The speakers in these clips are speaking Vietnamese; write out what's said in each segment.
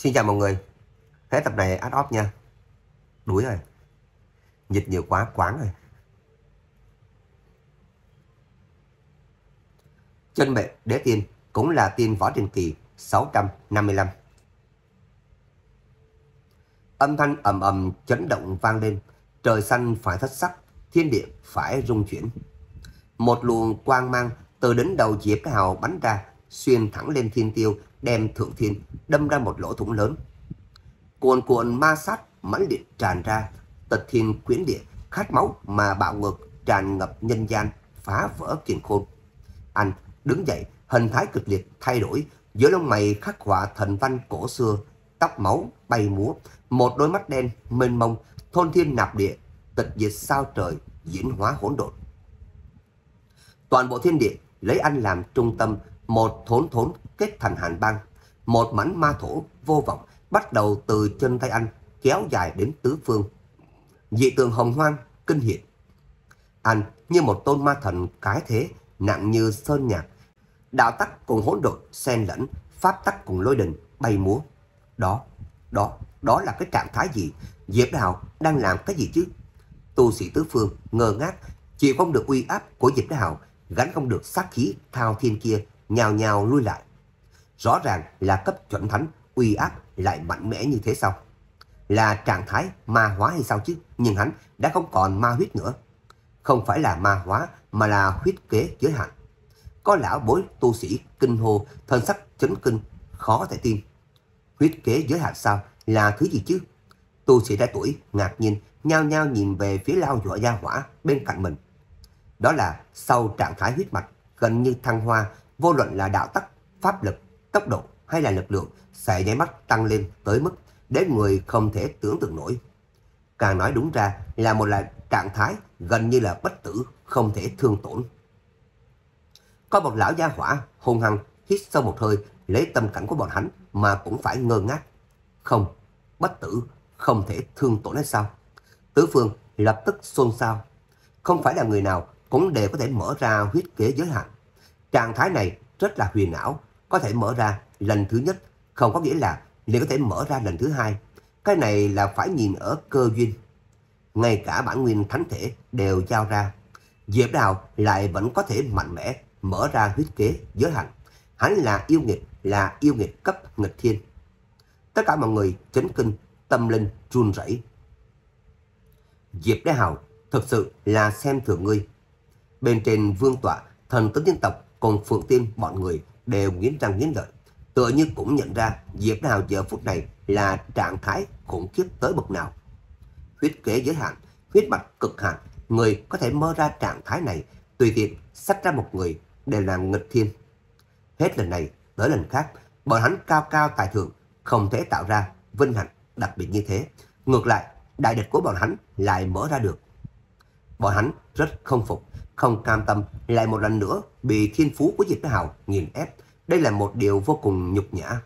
Xin chào mọi người. Hết tập này add off nha. Đuối rồi. Dịch nhiều quá quán rồi. Chân mệnh đế tiên cũng là tiên võ truyền kỳ 655. Âm thanh ầm ầm chấn động vang lên, trời xanh phải thất sắc, thiên địa phải rung chuyển. Một luồng quang mang từ đến đầu Diệp Cái Hào bắn ra, xuyên thẳng lên thiên tiêu, đem thượng thiên đâm ra một lỗ thủng lớn. Cuồn cuộn ma sát mãnh liệt tràn ra, tật thiên quyến địa, khát máu mà bạo ngược tràn ngập nhân gian, phá vỡ kiền khôn. Anh đứng dậy, hình thái cực liệt thay đổi, giữa lông mày khắc họa thần văn cổ xưa, tóc máu bay múa, một đôi mắt đen mênh mông, thôn thiên nạp địa, tịch diệt sao trời, diễn hóa hỗn độn. Toàn bộ thiên địa lấy anh làm trung tâm, một thốn thốn kết thành hàng băng, một mảnh ma thổ vô vọng bắt đầu từ chân tay anh kéo dài đến tứ phương. Dị tượng hồng hoang kinh hiệt. Anh như một tôn ma thần cái thế, nặng như sơn nhạc. Đạo tắc cùng hỗn độn xen lẫn, pháp tắc cùng lôi đình bay múa. Đó, đó, đó là cái trạng thái gì? Diệp Đào đang làm cái gì chứ? Tu sĩ tứ phương ngơ ngác, chịu không được uy áp của Diệp Đào, gánh không được sát khí thao thiên kia, nhào nhào lui lại. Rõ ràng là cấp chuẩn thánh, uy áp lại mạnh mẽ như thế sao? Là trạng thái ma hóa hay sao chứ? Nhưng hắn đã không còn ma huyết nữa. Không phải là ma hóa mà là huyết kế giới hạn. Có lão bối tu sĩ kinh hô, thân sắc chấn kinh, khó thể tin. Huyết kế giới hạn sao? Là thứ gì chứ? Tu sĩ đã tuổi ngạc nhiên, nhao nhao nhìn về phía lao dọa gia hỏa bên cạnh mình. Đó là sau trạng thái huyết mạch, gần như thăng hoa, vô luận là đạo tắc, pháp lực, tốc độ hay là lực lượng sẽ nháy mắt tăng lên tới mức đến người không thể tưởng tượng nổi. Càng nói đúng ra là một là trạng thái gần như là bất tử, không thể thương tổn. Có một lão gia hỏa hung hăng hít sâu một hơi lấy tâm cảnh của bọn hắn mà cũng phải ngơ ngác. Không, bất tử, không thể thương tổn hay sao? Tứ phương lập tức xôn xao. Không phải là người nào cũng đều có thể mở ra huyết kế giới hạn. Trạng thái này rất là huyền ảo, có thể mở ra lần thứ nhất, không có nghĩa là liền có thể mở ra lần thứ hai. Cái này là phải nhìn ở cơ duyên. Ngay cả bản nguyên thánh thể đều giao ra. Diệp Đào lại vẫn có thể mạnh mẽ mở ra huyết kế giới hạn. Hắn là yêu nghiệt, là yêu nghiệt cấp nghịch thiên. Tất cả mọi người chấn kinh, tâm linh run rẩy. Diệp Đế Hào thực sự là xem thường ngươi. Bên trên vương tọa, thần tính dân tộc cùng Phượng Tiên bọn người đều nghiến răng nghiến lợi. Tựa như cũng nhận ra Diệp Đào giờ phút này là trạng thái khủng khiếp tới bậc nào. Huyết kế giới hạn, huyết mạch cực hạn, người có thể mơ ra trạng thái này, tùy tiện sách ra một người đều là nghịch thiên. Hết lần này tới lần khác, bọn hắn cao cao tài thượng, không thể tạo ra vinh hạnh đặc biệt như thế. Ngược lại, đại địch của bọn hắn lại mở ra được. Bọn hắn rất không phục, không cam tâm lại một lần nữa bị thiên phú của Diệp Hào nghiền ép. Đây là một điều vô cùng nhục nhã.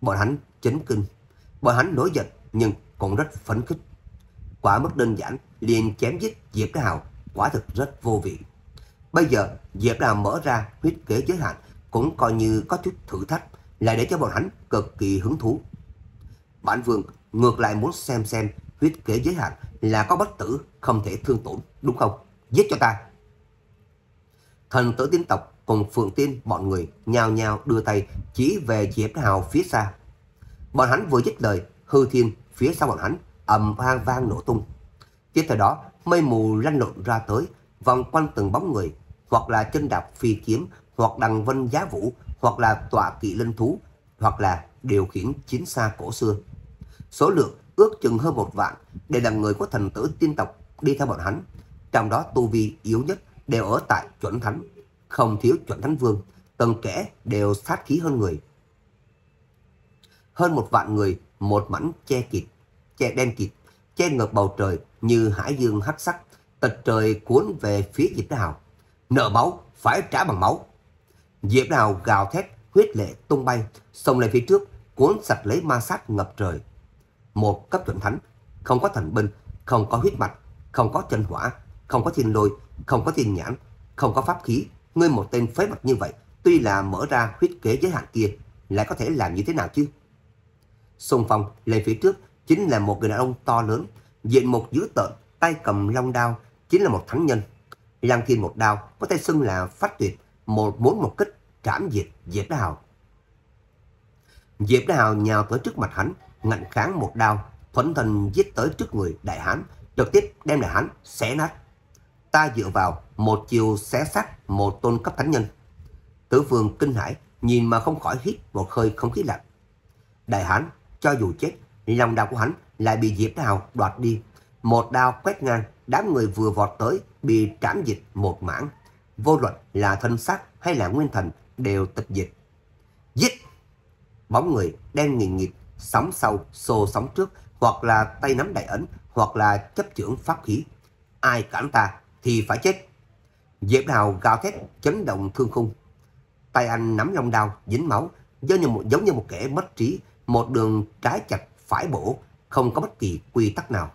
Bọn hắn chấn kinh, bọn hắn nổi giận nhưng cũng rất phấn khích. Quả mức đơn giản liền chém giết Diệp Hào quả thực rất vô vị. Bây giờ Diệp Hào mở ra huyết kế giới hạn cũng coi như có chút thử thách lại để cho bọn hắn cực kỳ hứng thú. Bản vương ngược lại muốn xem xem huyết kế giới hạn là có bất tử không thể thương tổn, đúng không? Giết cho ta. Thần tử tiên tộc cùng phượng tiên bọn người nhao nhao đưa tay chỉ về Diệp Hào phía xa. Bọn hắn vừa dứt lời, hư thiên phía sau bọn hắn ầm vang vang nổ tung. Tiếp theo đó, mây mù lăn lộn ra tới, vòng quanh từng bóng người, hoặc là chân đạp phi kiếm, hoặc đằng vân giá vũ, hoặc là tọa kỵ linh thú, hoặc là điều khiển chiến xa cổ xưa. Số lượng ước chừng hơn một vạn đều là người của thần tử tiên tộc đi theo bọn hắn. Trong đó tu vi yếu nhất đều ở tại chuẩn thánh, không thiếu chuẩn thánh vương, từng kẻ đều sát khí hơn người. Hơn một vạn người, một mảnh che kịt, che đen kịt, che ngược bầu trời như hải dương hắc sắc, tịch trời cuốn về phía Diệp Đào. Nợ máu, phải trả bằng máu. Diệp Đào gào thét, huyết lệ tung bay, xông lên phía trước, cuốn sạch lấy ma sát ngập trời. Một cấp chuẩn thánh, không có thần binh, không có huyết mạch, không có chân hỏa, không có thiên lôi, không có thiên nhãn, không có pháp khí. Ngươi một tên phế vật như vậy, tuy là mở ra huyết kế giới hạn kia, lại có thể làm như thế nào chứ? Xung phong lên phía trước chính là một người đàn ông to lớn, diện một dữ tợn, tay cầm long đao, chính là một thắng nhân. Lăng thiên một đao có thể xưng là phát tuyệt, một bốn một kích trảm diệt Diệp Đá Hào. Diệp Đá Hào nhào tới trước mặt hắn, ngạnh kháng một đao, thuẫn thần giết tới trước người đại hán, trực tiếp đem đại hán xé nát. Ta dựa vào một chiều xé xác một tôn cấp thánh nhân. Tử vương kinh hãi nhìn mà không khỏi hít một hơi không khí lạnh. Đại hán cho dù chết, lòng đao của hắn lại bị Diệp Đào đoạt đi. Một đao quét ngang, đám người vừa vọt tới bị trảm dịch một mảng. Vô luận là thân xác hay là nguyên thần đều tịch dịch. Giết! Bóng người đen nghìn nghịt, sóng sau, xô sóng trước, hoặc là tay nắm đại ấn, hoặc là chấp trưởng pháp khí. Ai cản ta thì phải chết. Diệp Đào gào thét chấn động thương khung. Tay anh nắm long đao, dính máu, giống như một, giống như một kẻ mất trí, một đường trái chặt phải bổ, không có bất kỳ quy tắc nào.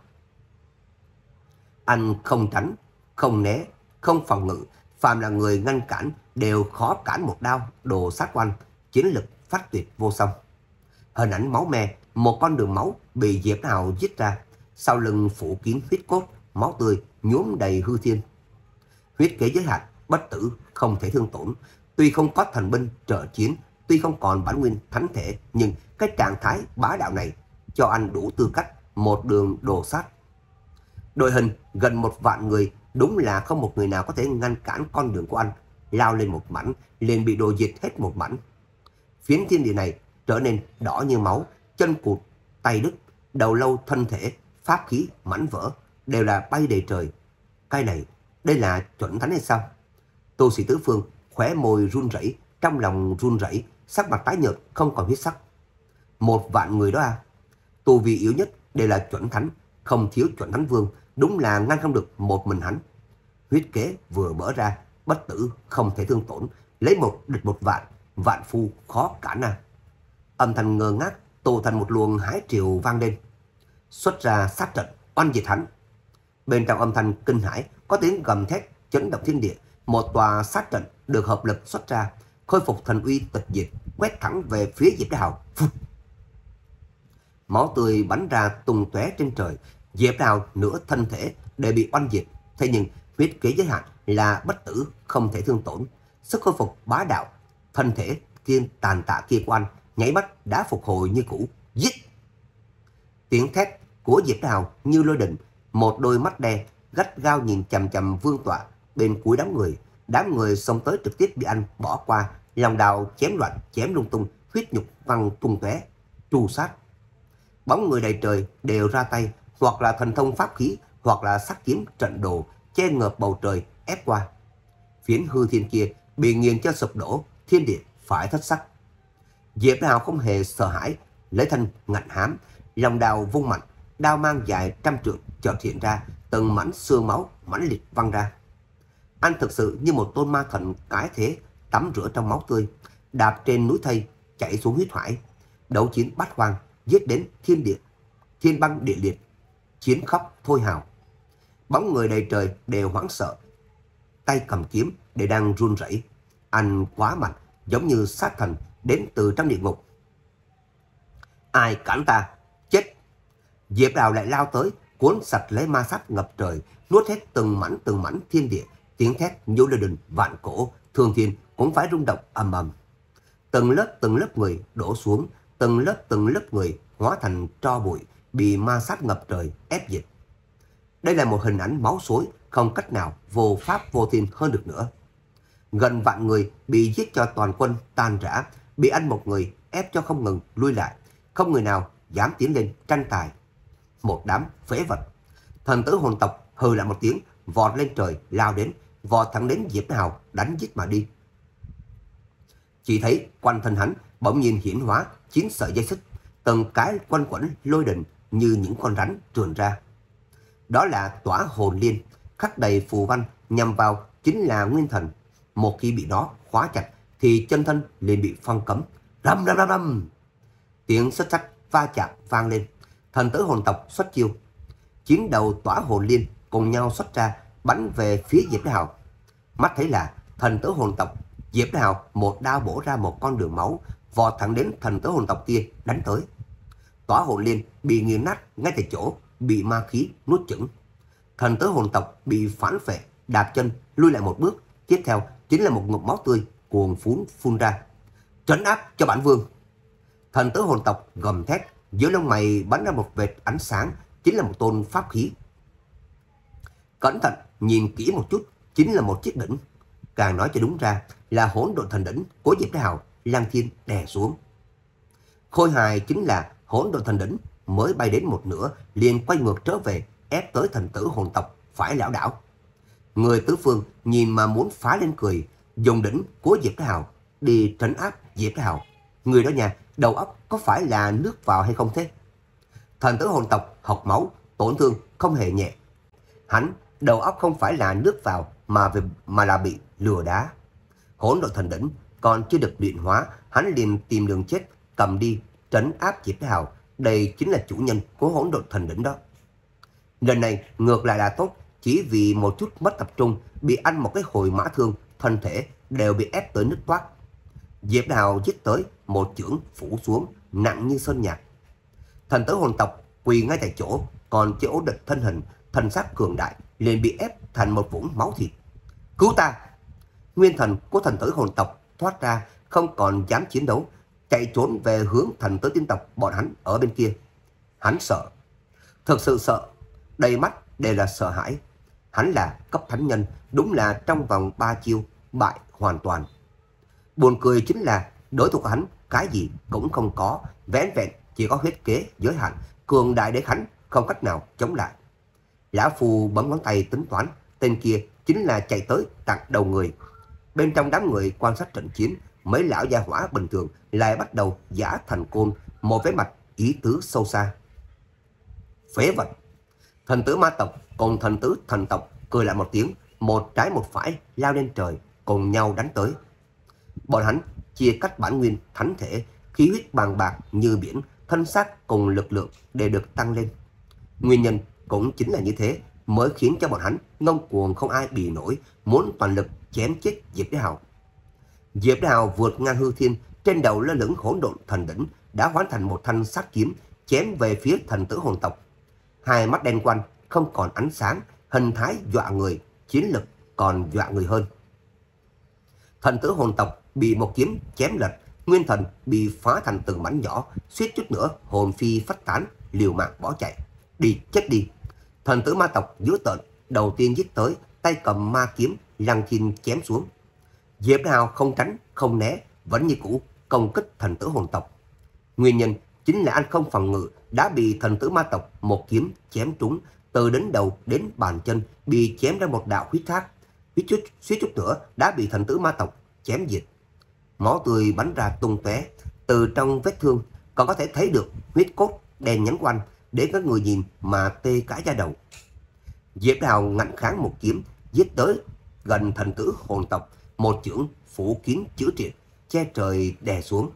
Anh không tránh, không né, không phòng ngự, phàm là người ngăn cản đều khó cản một đao đồ sát quanh, chiến lực phát tuyệt vô song. Hình ảnh máu me, một con đường máu bị Diệp Hào giết ra, sau lưng phủ kín huyết cốt, máu tươi nhuốm đầy hư thiên. Huyết kế giới hạn, bất tử, không thể thương tổn, tuy không có thần binh trợ chiến, tuy không còn bản nguyên thánh thể, nhưng cái trạng thái bá đạo này cho anh đủ tư cách một đường đồ sát. Đội hình gần một vạn người, đúng là không một người nào có thể ngăn cản con đường của anh. Lao lên một mảnh, liền bị đồ diệt hết một mảnh. Phiến thiên địa này trở nên đỏ như máu, chân cụt, tay đứt, đầu lâu thân thể, pháp khí, mảnh vỡ, đều là bay đầy trời. Cái này, đây là chuẩn thánh hay sao? Tu sĩ tứ phương, khỏe môi run rẩy, trong lòng run rẩy, sắc mặt tái nhợt, không còn huyết sắc. Một vạn người đó à? Tu vi yếu nhất đều là chuẩn thánh, không thiếu chuẩn thánh vương, đúng là ngăn không được một mình hắn. Huyết kế vừa mở ra, bất tử không thể thương tổn, lấy một địch một vạn, vạn phu khó cả nào. Âm thanh ngơ ngác tụ thành một luồng hái triều vang lên. Xuất ra sát trận, oanh diệt hắn. Bên trong âm thanh kinh hãi có tiếng gầm thét chấn động thiên địa, một tòa sát trận được hợp lực xuất ra, khôi phục thần uy tịch diệt, quét thẳng về phía Diệp Đào. Phụt! Máu tươi bắn ra tung tóe trên trời, Diệp Đào nửa thân thể đều bị oanh diệt. Thế nhưng huyết kế giới hạn là bất tử, không thể thương tổn. Sức khôi phục bá đạo, thân thể kiên tàn tạ kia của anh nhảy bách đã phục hồi như cũ. Dít! Tiếng thét của Diệp Đào như lôi đình, một đôi mắt đen gắt gao nhìn chầm chầm vương tọa bên cuối đám người. Đám người xông tới trực tiếp bị anh bỏ qua, lòng đào chém loạn, chém lung tung, huyết nhục văng tung tóe, tru sát. Bóng người đầy trời đều ra tay, hoặc là thần thông pháp khí, hoặc là sắc kiếm trận đồ, che ngợp bầu trời ép qua. Phiến hư thiên kia bị nghiền cho sụp đổ, thiên địa phải thất sắc. Diệp Hào không hề sợ hãi, lấy thanh ngạnh hám, lòng đào vung mạnh, đao mang dài trăm trượng chợt hiện ra, từng mảnh xương máu mãnh liệt văng ra. Anh thực sự như một tôn ma thần cái thế, tắm rửa trong máu tươi, đạp trên núi thây, chạy xuống huyết hải, đấu chiến bát hoang, giết đến thiên địa, thiên băng địa liệt, chiến khóc thôi hào. Bóng người đầy trời đều hoảng sợ, tay cầm kiếm để đang run rẩy. Anh quá mạnh, giống như sát thần đến từ trong địa ngục. Ai cản ta? Chết! Diệp Đào lại lao tới, cuốn sạch lấy ma sát ngập trời, nuốt hết từng mảnh từng mảnh thiên địa, tiếng thét nhô lê đình vạn cổ, thường thiên cũng phải rung động ầm ầm. Từng lớp từng lớp người đổ xuống, từng lớp từng lớp người hóa thành tro bụi, bị ma sát ngập trời, ép dịch. Đây là một hình ảnh máu xối, không cách nào vô pháp vô thiên hơn được nữa. Gần vạn người bị giết cho toàn quân tan rã, bị anh một người ép cho không ngừng lui lại, không người nào dám tiến lên tranh tài. Một đám phế vật. Thần tử hồn tộc hừ lại một tiếng, vọt lên trời, lao đến, vọt thẳng đến Diệp Hào, đánh giết mà đi. Chỉ thấy quanh thân hắn bỗng nhiên hiển hóa chín sợi dây xích, từng cái quanh quẩn lôi đình như những con rắn trườn ra. Đó là tỏa hồn liên, khắc đầy phù văn nhằm vào chính là nguyên thần. Một khi bị nó khóa chặt thì chân thân liền bị phong cấm. Rầm rầm rầm. Tiếng sắt sắt va chạm vang lên. Thần tử hồn tộc xuất chiêu. Chiến đầu tỏa hồn liên cùng nhau xuất ra bắn về phía Diệp Hào. Mắt thấy là thần tử hồn tộc Diệp Hào một đao bổ ra một con đường máu vọt thẳng đến thần tử hồn tộc kia đánh tới. tỏa hồn liên bị nghiền nát ngay tại chỗ, bị ma khí nuốt chửng. Thần tử hồn tộc bị phản phệ, đạp chân, lui lại một bước. Tiếp theo chính là một ngụm máu tươi cuồn phún phun ra. Trấn áp cho bản vương. Thần tử hồn tộc gầm thét, giữa lông mày bắn ra một vệt ánh sáng, chính là một tôn pháp khí. Cẩn thận, nhìn kỹ một chút, chính là một chiếc đỉnh. Càng nói cho đúng ra là hỗn độn thần đỉnh của Diệp Thái Hào, Lăng Thiên đè xuống. Khôi hài chính là hỗn độn thần đỉnh mới bay đến một nửa liền quay ngược trở về ép tới thần tử hồn tộc phải lão đảo. Người tứ phương nhìn mà muốn phá lên cười, dùng đỉnh của Diệp Thái Hào đi trấn áp Diệp Thái Hào. Người đó nha, đầu óc có phải là nước vào hay không thế? Thần tử hồn tộc học máu, tổn thương không hề nhẹ. Hắn đầu óc không phải là nước vào mà về, mà là bị lừa đá. Hỗn độn thần đỉnh còn chưa được luyện hóa, hắn liền tìm đường chết cầm đi trấn áp Diệp Thái Hào. Đây chính là chủ nhân của hỗn độn thần đỉnh đó. Lần này ngược lại là tốt, chỉ vì một chút mất tập trung, bị ăn một cái hồi mã thương, thân thể đều bị ép tới nứt toát. Diệp Đào giết tới, một chưởng phủ xuống, nặng như sơn nhạc. Thần tử hồn tộc quỳ ngay tại chỗ, còn chưa ổn định thân hình, thần sắc cường đại, liền bị ép thành một vũng máu thịt. Cứu ta! Nguyên thần của thần tử hồn tộc thoát ra, không còn dám chiến đấu, chạy trốn về hướng thần tử tiên tộc bọn hắn ở bên kia. Hắn sợ, thực sự sợ, đầy mắt đều là sợ hãi. Hắn là cấp thánh nhân, đúng là trong vòng 3 chiêu, bại hoàn toàn. Buồn cười chính là đối thủ của hắn cái gì cũng không có, vén vẹn chỉ có huyết kế giới hạn, cường đại để hắn không cách nào chống lại. Lão Phu bấm ngón tay tính toán, tên kia chính là chạy tới tặng đầu người. Bên trong đám người quan sát trận chiến, mấy lão gia hỏa bình thường lại bắt đầu giả thành côn, một vẻ mặt ý tứ sâu xa. Phế vật! Thần tử ma tộc cùng thần tử thần tộc cười lại một tiếng, một trái một phải lao lên trời, cùng nhau đánh tới. Bọn hắn chia cắt bản nguyên thánh thể, khí huyết bằng bạc như biển, thân xác cùng lực lượng đều được tăng lên. Nguyên nhân cũng chính là như thế mới khiến cho bọn hắn ngông cuồng không ai bì nổi, muốn toàn lực chém chết Diệp Đế Hào. Diệp Đế Hào vượt ngang hư thiên, trên đầu lơ lửng hỗn độn thần đỉnh đã hóa thành một thanh sát kiếm chém về phía thần tử hồn tộc. Hai mắt đen quanh, không còn ánh sáng, hình thái dọa người, chiến lực còn dọa người hơn. Thần tử hồn tộc bị một kiếm chém lệch, nguyên thần bị phá thành từng mảnh nhỏ, suýt chút nữa hồn phi phách tán, liều mạng bỏ chạy. Đi, chết đi. Thần tử ma tộc dữ tợn, đầu tiên giết tới, tay cầm ma kiếm, lăng thiên chém xuống. Diệp Hào không tránh, không né, vẫn như cũ công kích thần tử hồn tộc. Nguyên nhân chính là anh không phòng ngự đã bị thần tử ma tộc một kiếm chém trúng từ đến đầu đến bàn chân bị chém ra một đạo huyết thác. Huyết chút, suýt chút nữa đã bị thần tử ma tộc chém dịch Máu tươi bắn ra tung tóe từ trong vết thương còn có thể thấy được huyết cốt đen nhánh quanh để các người nhìn mà tê cả da đầu. Diệp Đào ngạnh kháng một kiếm giết tới gần thần tử hồn tộc một chưởng phủ kiến chữa triệt che trời đè xuống.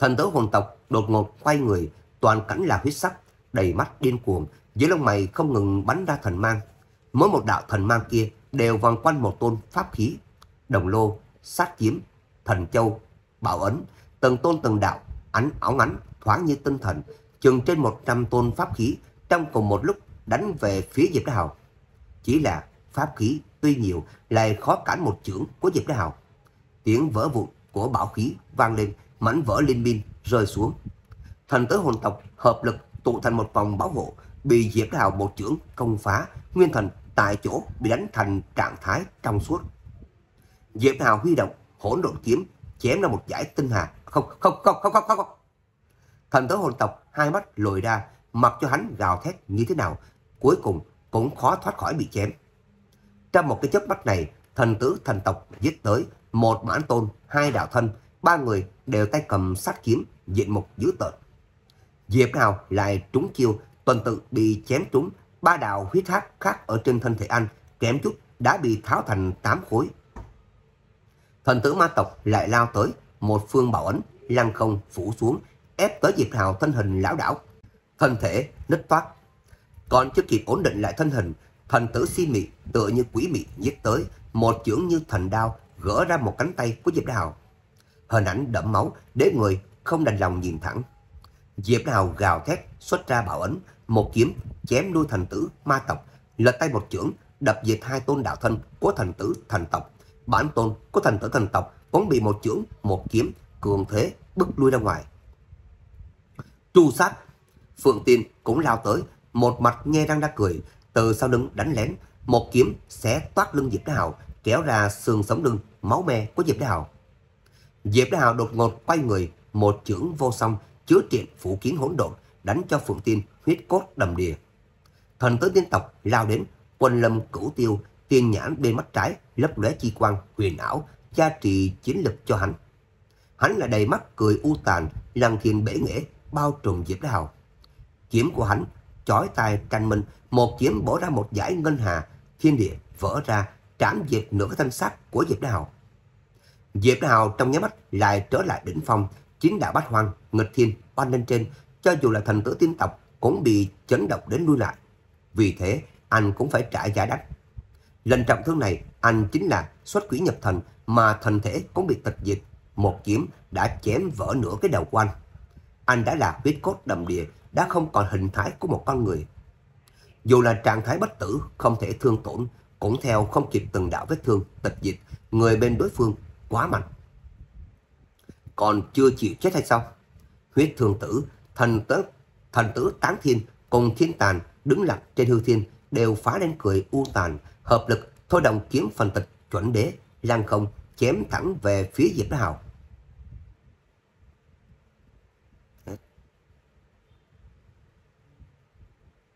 Thần tử hồn tộc đột ngột quay người, toàn cảnh là huyết sắc, đầy mắt điên cuồng, dưới lông mày không ngừng bắn ra thần mang. Mỗi một đạo thần mang kia đều vòng quanh một tôn pháp khí, đồng lô, sát kiếm, thần châu, bảo ấn, từng tôn từng đạo, ánh óng ánh, thoáng như tinh thần, chừng trên 100 tôn pháp khí trong cùng một lúc đánh về phía Diệp Đá Hào. Chỉ là pháp khí tuy nhiều lại khó cản một chưởng của Diệp Đá Hào. Tiếng vỡ vụn của bảo khí vang lên, mảnh vỡ linh minh rơi xuống. Thần tử hồn tộc hợp lực tụ thành một vòng bảo hộ, bị Diệp Hào một chưởng công phá, nguyên thần tại chỗ bị đánh thành trạng thái trong suốt. Diệp Hào huy động hỗn độn kiếm chém ra một giải tinh hà. Không, không, không, không, không, không. Thần tử hồn tộc hai mắt lồi ra, mặc cho hắn gào thét như thế nào, cuối cùng cũng khó thoát khỏi bị chém. Trong một cái chớp mắt này, thần tử thần tộc giết tới một mãn tôn, hai đạo thân, ba người đều tay cầm sát kiếm, diện một dữ tợn. Diệp Hào lại trúng chiêu, tuần tự bị chém trúng, ba đạo huyết thác khác ở trên thân thể anh, kém chút đã bị tháo thành tám khối. Thần tử ma tộc lại lao tới, một phương bảo ấn, lăng không phủ xuống, ép tới Diệp Hào thân hình lão đảo. Thân thể nứt toát. Còn chưa kịp ổn định lại thân hình, thần tử si mị tựa như quỷ mị giết tới, một chưởng như thần đao gỡ ra một cánh tay của Diệp Đào. Hình ảnh đẫm máu để người không đành lòng nhìn thẳng. Diệp Hào gào thét xuất ra bảo ấn, một kiếm chém đuôi thần tử ma tộc, lật tay một chưởng đập diệt hai tôn đạo thân của thần tử thần tộc. Bản tôn của thần tử thần tộc cũng bị một chưởng, một kiếm cường thế bức lui ra ngoài. Tru sát, Phượng Tiên cũng lao tới, một mặt nghe răng ra cười, từ sau lưng đánh lén, một kiếm xé toát lưng Diệp Đá Hào, kéo ra xương sống lưng, máu me của Diệp Đá Hào. Diệp Đá Hào đột ngột quay người, một chưởng vô song, chứa triện phủ kiến hỗn độn, đánh cho Phượng Tiên huyết cốt đầm đìa. Thần tướng tiên tộc lao đến, quân lâm cửu tiêu, tiên nhãn bên mắt trái, lấp lóe chi quang, huyền ảo, gia trì chiến lực cho hắn. Hắn là đầy mắt cười u tàn, lăng thiên bể nghệ, bao trùm Diệp Đá Hào. Kiếm của hắn, chói tai tranh minh, một kiếm bổ ra một giải ngân hà, thiên địa vỡ ra, trảm diệt nửa thanh sắc của Diệp Đá Hào. Diệp Hào trong nháy mắt lại trở lại đỉnh phong, chính đạo bát hoang, nghịch thiên, oanh lên trên, cho dù là thần tử tiên tộc cũng bị chấn động đến lui lại. Vì thế, anh cũng phải trả giá đắt. Lần trọng thương này, anh chính là xuất quỷ nhập thần mà thần thể cũng bị tịch diệt. Một kiếm đã chém vỡ nửa cái đầu của anh. Anh đã là huyết cốt đầm địa, đã không còn hình thái của một con người. Dù là trạng thái bất tử, không thể thương tổn, cũng theo không kịp từng đạo vết thương, tịch diệt, người bên đối phương quá mạnh. Còn chưa chịu chết hay sao? Huyết thường tử, thần tử, thần tử tán thiên cùng thiên tàn đứng lặng trên hư thiên đều phá lên cười u tàn, hợp lực thôi động kiếm phần tịch chuẩn đế, lăng không chém thẳng về phía Diệp Hào.